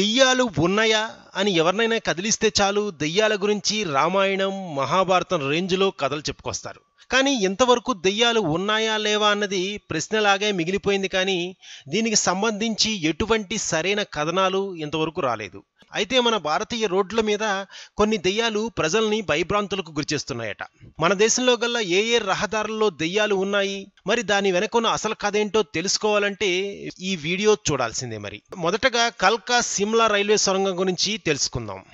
దెయ్యాలు ఉన్నాయా అని ఎవరినైనా కదిలిస్తే చాలు దెయ్యాల గురించి రామాయణం మహాభారతం రేంజ్లో కథలు చెప్పుకొస్తారు. కానీ ఇంతవరకు దెయ్యాలు ఉన్నాయా లేవా అన్నది ప్రశ్నలాగే మిగిలిపోయింది కానీ దీనికి సంబంధించి ఎటువంటి సరైన కథనాలు ఇంతవరకు రాలేదు. అయితే మన భారతీయ రోడ్ల మీద కొన్ని దెయ్యాలు ప్రజల్ని భయభ్రాంతులకు గురిచేస్తున్నాయట మన దేశంలో గల్లా ఏ ఏ రహదారుల్లో దెయ్యాలు ఉన్నాయి మరి దాని వెనకున్న అసలు కథ ఏంటో తెలుసుకోవాలంటే ఈ వీడియో చూడాల్సిందే మరి. మొదటగా కల్కా సిమ్లా రైల్వే సొరంగం గురించి తెలుసుకుందాం.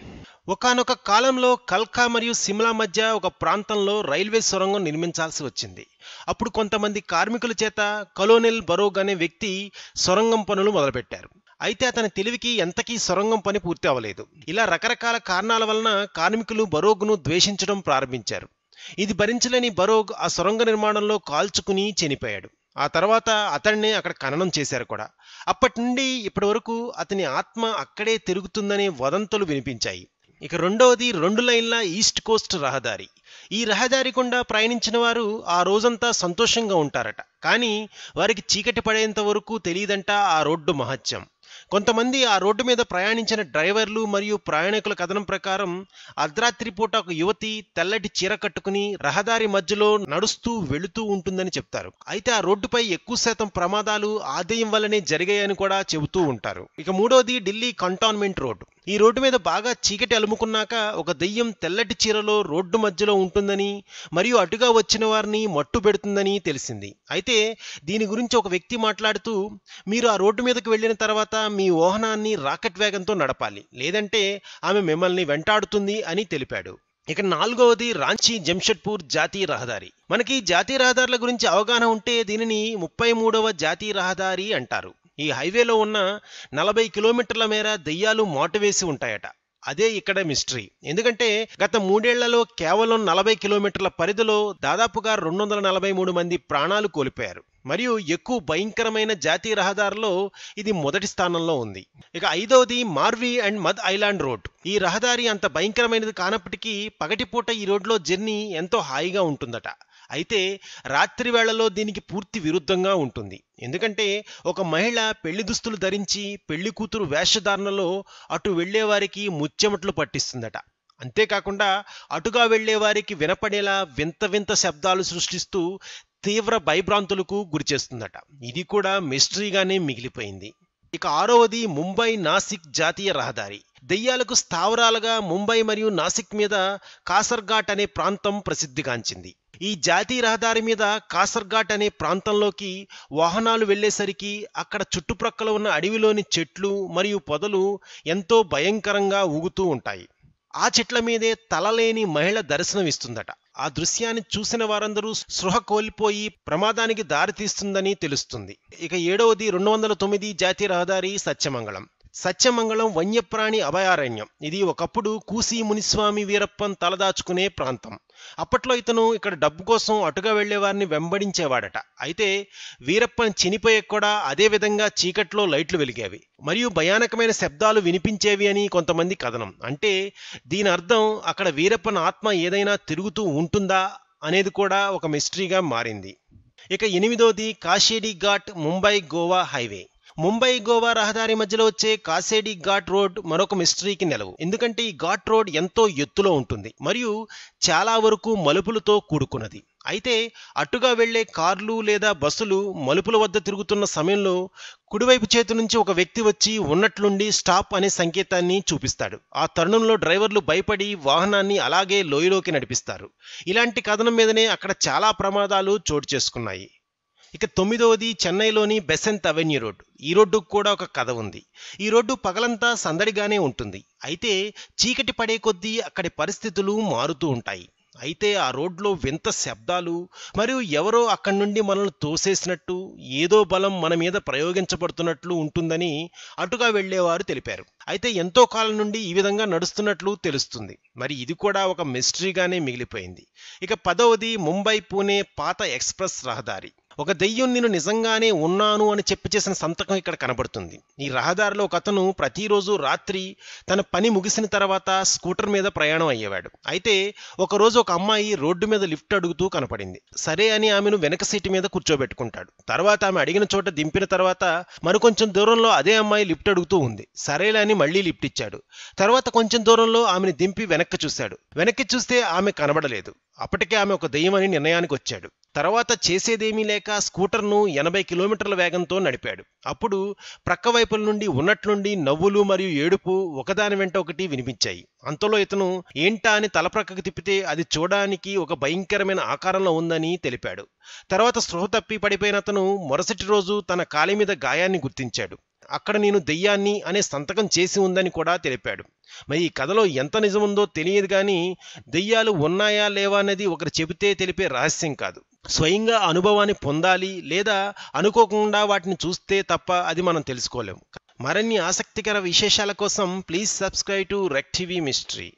ఒకానొక కాలంలో కల్కా మరియు సిమ్లా మధ్య ఒక ప్రాంతంలో రైల్వే సొరంగం నిర్మించాల్సి వచ్చింది. అప్పుడు కొంతమంది కార్మికుల చేత కలోనెల్ బరోగ్ అనే వ్యక్తి సొరంగం పనులు మొదలుపెట్టారు. అయితే అతని తెలివికి ఎంతకీ సొరంగం పని పూర్తి అవ్వలేదు. ఇలా రకరకాల కారణాల వలన కార్మికులు బరోగ్ను ద్వేషించడం ప్రారంభించారు. ఇది భరించలేని బరోగ్ ఆ సొరంగ నిర్మాణంలో కాల్చుకుని చనిపోయాడు. ఆ తర్వాత అతడిని అక్కడ ఖననం చేశారు కూడా. అప్పటి నుండి ఇప్పటి వరకు అతని ఆత్మ అక్కడే తిరుగుతుందనే వదంతులు వినిపించాయి. ఇక రెండవది రెండు లైన్ల ఈస్ట్ కోస్ట్ రహదారి. ఈ రహదారి గుండా ప్రయాణించిన వారు ఆ రోజంతా సంతోషంగా ఉంటారట. కానీ వారికి చీకటి పడేంత వరకు తెలియదంట ఆ రోడ్డు మహత్యం. కొంతమంది ఆ రోడ్డు మీద ప్రయాణించిన డ్రైవర్లు మరియు ప్రయాణికుల కథనం ప్రకారం అర్ధరాత్రి పూట ఒక యువతి తెల్లటి చీర కట్టుకుని రహదారి మధ్యలో నడుస్తూ వెళుతూ ఉంటుందని చెప్తారు. అయితే ఆ రోడ్డుపై ఎక్కువ శాతం ప్రమాదాలు ఆదాయం వల్లనే జరిగాయని కూడా చెబుతూ ఉంటారు. ఇక మూడోది ఢిల్లీ కంటోన్మెంట్ రోడ్డు. ఈ రోడ్డు మీద బాగా చీకటి అలుముకున్నాక ఒక దెయ్యం తెల్లటి చీరలో రోడ్డు మధ్యలో ఉంటుందని మరియు అటుగా వచ్చిన వారిని మట్టు పెడుతుందని తెలిసింది. అయితే దీని గురించి ఒక వ్యక్తి మాట్లాడుతూ మీరు ఆ రోడ్డు మీదకు వెళ్ళిన తర్వాత మీ వాహనాన్ని రాకెట్ వేగంతో నడపాలి లేదంటే ఆమె మిమ్మల్ని వెంటాడుతుంది అని తెలిపాడు. ఇక నాలుగవది రాంచీ జంషెడ్పూర్ జాతీయ రహదారి. మనకి జాతీయ రహదారుల గురించి అవగాహన ఉంటే దీనిని ముప్పై మూడవ జాతీయ రహదారి అంటారు. ఈ హైవేలో ఉన్న నలభై కిలోమీటర్ల మేర దెయ్యాలు మాటువేసి ఉంటాయట. అదే ఇక్కడ మిస్టరీ. ఎందుకంటే గత మూడేళ్ళలో కేవలం నలభై కిలోమీటర్ల పరిధిలో దాదాపుగా రెండు వందల నలభై మూడు మంది ప్రాణాలు కోల్పోయారు. మరియు ఎక్కువ భయంకరమైన జాతీయ రహదారిలో ఇది మొదటి స్థానంలో ఉంది. ఇక ఐదవది Marve and Madh island road. ఈ రహదారి అంత భయంకరమైనది కానప్పటికీ పగటిపూట ఈ రోడ్లో జర్నీ ఎంతో హాయిగా ఉంటుందట. అయితే రాత్రి వేళలో దీనికి పూర్తి విరుద్ధంగా ఉంటుంది. ఎందుకంటే ఒక మహిళ పెళ్ళి దుస్తులు ధరించి పెళ్ళి కూతురు వేషధారణలో అటు వెళ్ళేవారికి ముచ్చెమట్లు పట్టిస్తుందట. అంతేకాకుండా అటుగా వెళ్ళేవారికి వినపడేలా వింత వింత శబ్దాలు సృష్టిస్తూ తీవ్ర భయభ్రాంతులకు గురిచేస్తుందట ఇది కూడా మిస్టరీగానే మిగిలిపోయింది. ఇక ఆరవది ముంబై నాసిక్ జాతీయ రహదారి. దెయ్యాలకు స్థావరాలుగా ముంబై మరియు నాసిక్ మీద కాసర్ఘాట్ అనే ప్రాంతం ప్రసిద్ధిగాంచింది. ఈ జాతీయ రహదారి మీద కాసర్ఘాట్ అనే ప్రాంతంలోకి వాహనాలు వెళ్ళేసరికి అక్కడ చుట్టుప్రక్కల ఉన్న అడవిలోని చెట్లు మరియు పొదలు ఎంతో భయంకరంగా ఊగుతూ ఉంటాయి. ఆ చెట్ల మీదే తలలేని మహిళ దర్శనమిస్తుందట. ఆ దృశ్యాన్ని చూసిన వారందరూ స్పృహ కోల్పోయి ప్రమాదానికి దారితీస్తుందని తెలుస్తుంది. ఇక ఏడవది రెండు వందల తొమ్మిది జాతీయ రహదారి సత్యమంగళం. సత్యమంగళం వన్యప్రాణి అభయారణ్యం. ఇది ఒకప్పుడు కూసి మునిస్వామి వీరప్పన్ తలదాచుకునే ప్రాంతం. అప్పట్లో ఇతను ఇక్కడ డబ్బు కోసం అటుగా వెళ్ళేవారిని వెంబడించేవాడట. అయితే వీరప్పన్ చినిపోయే కూడా అదే విధంగా చీకట్లో లైట్లు వెలిగేవి. మరియు భయానకమైన శబ్దాలు వినిపించేవి అని కొంతమంది కథనం. అంటే దీని అర్థం అక్కడ వీరప్పన్ ఆత్మ ఏదైనా తిరుగుతూ ఉంటుందా అనేది కూడా ఒక మిస్టరీగా మారింది. ఇక ఎనిమిదోది కాషేడి ఘాట్ ముంబై గోవా హైవే. ముంబై గోవా రహదారి మధ్యలో వచ్చే కాసేడి ఘాట్ రోడ్ మరొక మిస్టరీకి నెలవు. ఎందుకంటే ఈ ఘాట్ రోడ్ ఎంతో ఎత్తులో ఉంటుంది మరియు చాలా వరకు మలుపులతో కూడుకున్నది. అయితే అటుగా వెళ్ళే కార్లు లేదా బస్సులు మలుపుల వద్ద తిరుగుతున్న సమయంలో కుడివైపు చేతి నుంచి ఒక వ్యక్తి వచ్చి ఉన్నట్లుండి స్టాప్ అనే సంకేతాన్ని చూపిస్తాడు. ఆ తరుణంలో డ్రైవర్లు భయపడి వాహనాన్ని అలాగే లోయలోకి నడిపిస్తారు. ఇలాంటి కథనం మీదనే అక్కడ చాలా ప్రమాదాలు చోటు చేసుకున్నాయి. ఇక తొమ్మిదవది చెన్నైలోని బెసెంత్ అవెన్యూ రోడ్డు. ఈ రోడ్డుకు కూడా ఒక కథ ఉంది. ఈ రోడ్డు పగలంతా సందడిగానే ఉంటుంది. అయితే చీకటి పడే కొద్దీ అక్కడి పరిస్థితులు మారుతూ ఉంటాయి. అయితే ఆ రోడ్లో వింత శబ్దాలు మరియు ఎవరో అక్కడి నుండి మనల్ని తోసేసినట్టు ఏదో బలం మన మీద ప్రయోగించబడుతున్నట్లు ఉంటుందని అటుగా వెళ్ళేవారు తెలిపారు. అయితే ఎంతో కాలం నుండి ఈ విధంగా నడుస్తున్నట్లు తెలుస్తుంది. మరి ఇది కూడా ఒక మిస్టరీగానే మిగిలిపోయింది. ఇక పదవది ముంబై పూణే పాత ఎక్స్ప్రెస్ రహదారి. ఒక దెయ్యం నేను నిజంగానే ఉన్నాను అని చెప్పి చేసిన సంతకం ఇక్కడ కనబడుతుంది. ఈ రహదారిలో ఒక అతను ప్రతిరోజు రాత్రి తన పని ముగిసిన తర్వాత స్కూటర్ మీద ప్రయాణం అయ్యేవాడు. అయితే ఒకరోజు ఒక అమ్మాయి రోడ్డు మీద లిఫ్ట్ అడుగుతూ కనపడింది. సరే అని ఆమెను వెనక సీటు మీద కూర్చోబెట్టుకుంటాడు. తర్వాత ఆమె అడిగిన చోట దింపిన తర్వాత మరికొంచెం దూరంలో అదే అమ్మాయి లిఫ్ట్ అడుగుతూ ఉంది. సరేలే అని మళ్ళీ లిఫ్ట్ ఇచ్చాడు. తర్వాత కొంచెం దూరంలో ఆమెను దింపి వెనక్కి చూశాడు. వెనక్కి చూస్తే ఆమె కనబడలేదు. అప్పటికే ఆమె ఒక దెయ్యమని నిర్ణయానికి వచ్చాడు. తర్వాత చేసేదేమీ లేక స్కూటర్ను ఎనభై కిలోమీటర్ల వేగంతో నడిపాడు. అప్పుడు ప్రక్క వైపుల నుండి ఉన్నట్లుండి నవ్వులు మరియు ఏడుపు ఒకదాని వెంట ఒకటి వినిపించాయి. అంతలో ఇతను ఏంటా? అని తలప్రక్కకు తిప్పితే అది చూడడానికి ఒక భయంకరమైన ఆకారంలో ఉందని తెలిపాడు. తర్వాత స్పృహ తప్పి పడిపోయిన అతను మరుసటి రోజు తన కాలి మీద గాయాన్ని గుర్తించాడు. అక్కడ నేను దెయ్యాన్ని అనే సంతకం చేసి ఉందని కూడా తెలిపాడు. మరి ఈ కథలో ఎంత నిజముందో తెలియదు కానీ దెయ్యాలు ఉన్నాయా లేవా అనేది ఒకరు చెబితే తెలిపే రహస్యం కాదు. స్వయంగా అనుభవాన్ని పొందాలి లేదా అనుకోకుండా వాటిని చూస్తే తప్ప అది మనం తెలుసుకోలేము. మరిన్ని ఆసక్తికర విశేషాల కోసం please subscribe to rec TV mystery